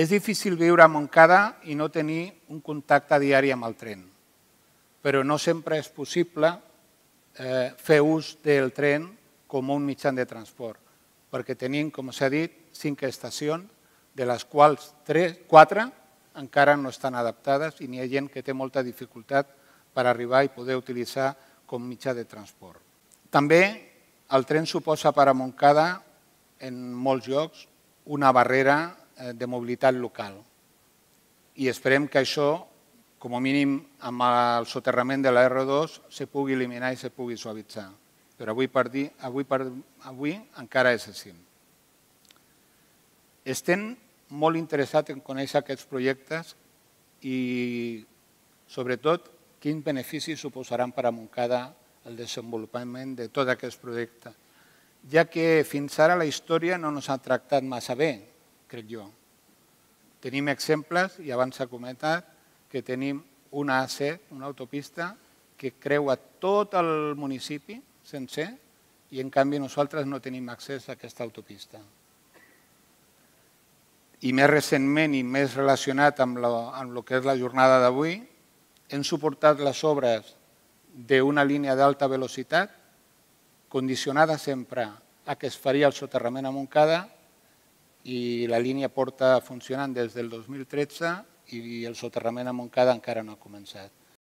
És difícil viure a Montcada i no tenir un contacte diari amb el tren, però no sempre és possible eh, fer ús del tren com un mitjà de transport, perquè tenim, com s'ha dit, cinc estacions, de les quals tres, quatre encara no estan adaptades i n'hi ha gent que té molta dificultat per arribar i poder utilitzar com mitjà de transport. També el tren suposa per a Montcada en molts llocs una barrera de mobilitat local i esperem que això, com a mínim amb el soterrament de la R2, se pugui eliminar i se pugui suavitzar. Però avui, per dir, avui, per, avui encara és així. Estem molt interessats en conèixer aquests projectes i, sobretot, quins beneficis suposaran per a Montcada el desenvolupament de tot aquest projecte, ja que fins ara la història no ens ha tractat massa bé, crec jo. Tenim exemples, i abans s'ha comentat, que tenim una AC, una autopista, que creua tot el municipi sencer i en canvi nosaltres no tenim accés a aquesta autopista. I més recentment i més relacionat amb, el que és la jornada d'avui, hem suportat les obres d'una línia d'alta velocitat condicionada sempre a que es faria el soterrament a Montcada i la línia porta funcionant des del 2013 i el soterrament a Montcada encara no ha començat.